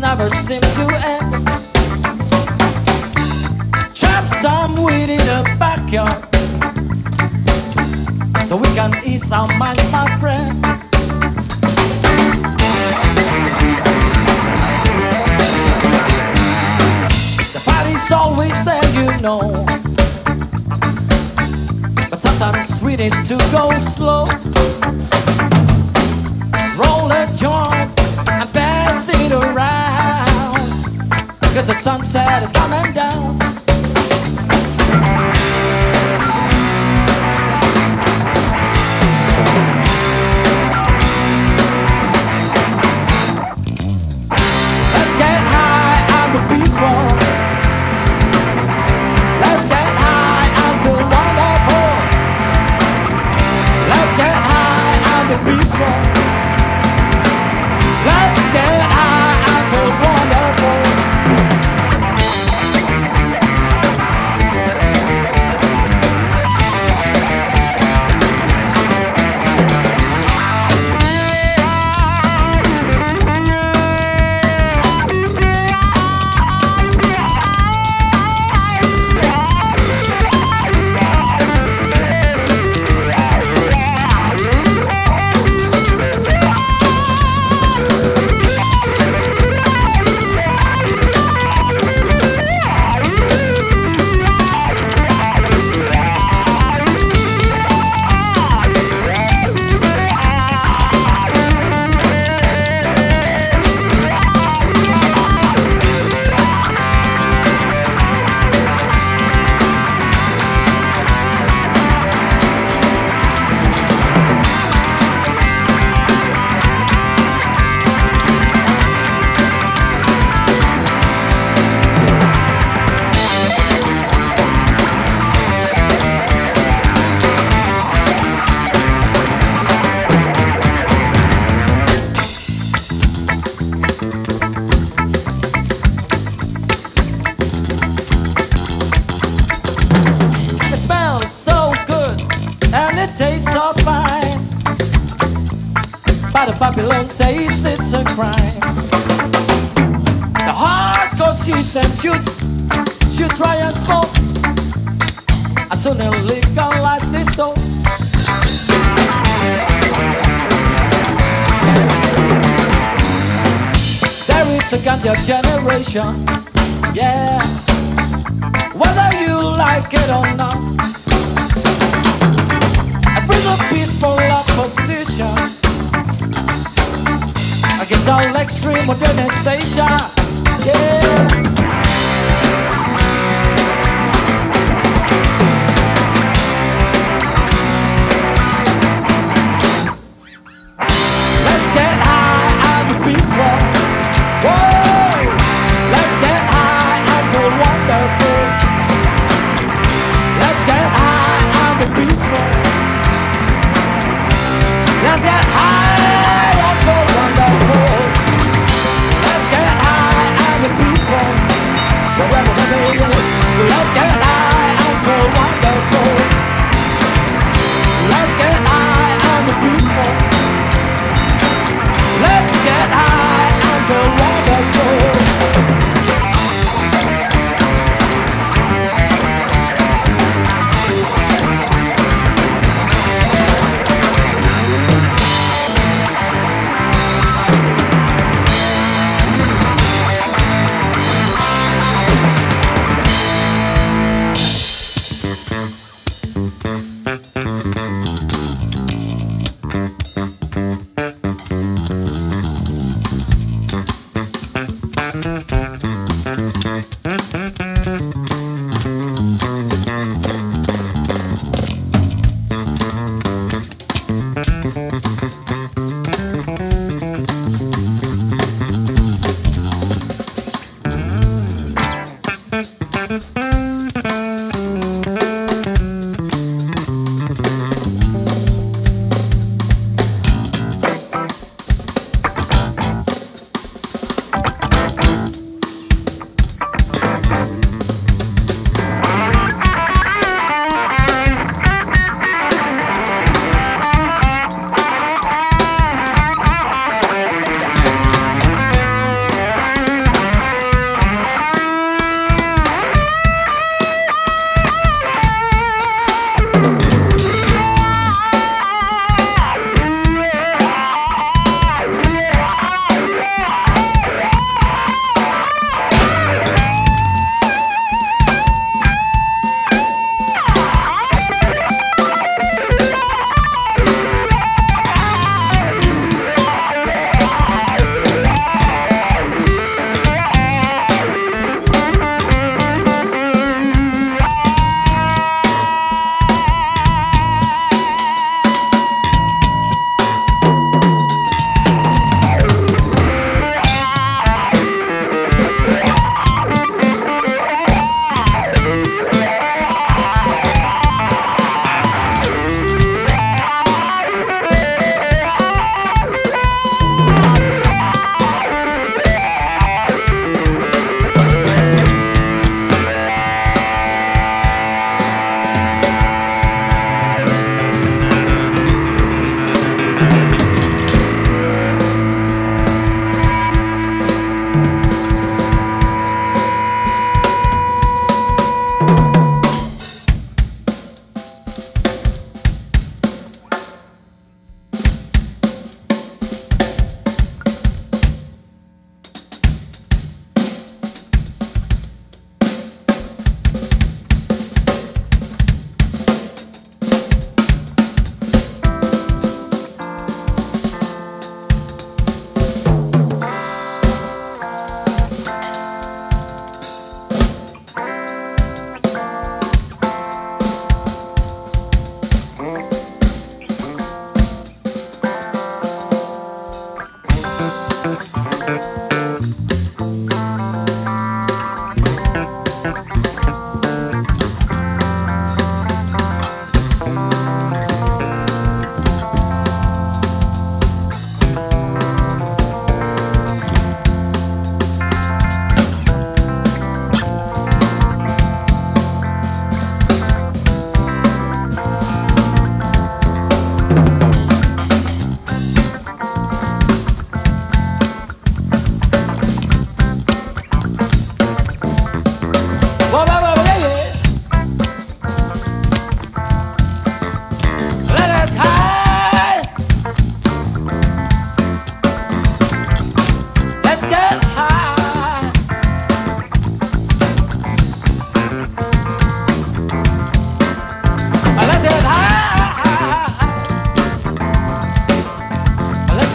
never seem to end. Chop some weed in the backyard. So we can ease our minds, my friend. The party's always there, you know. But sometimes we need to go slow. Roll a joint and pass it around. Cause the sunset is coming down. Babylon says it's a crime. The heart hardcore system should should try and smoke. As soon as legalize this dope. There is a ganja generation, yeah whether you like it or not. I bring a peaceful opposition against all extreme modernization. Yeah. Let's Let's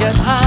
can I?